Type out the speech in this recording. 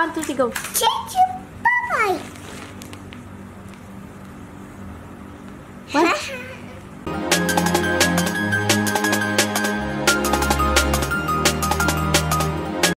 One, two, three, go.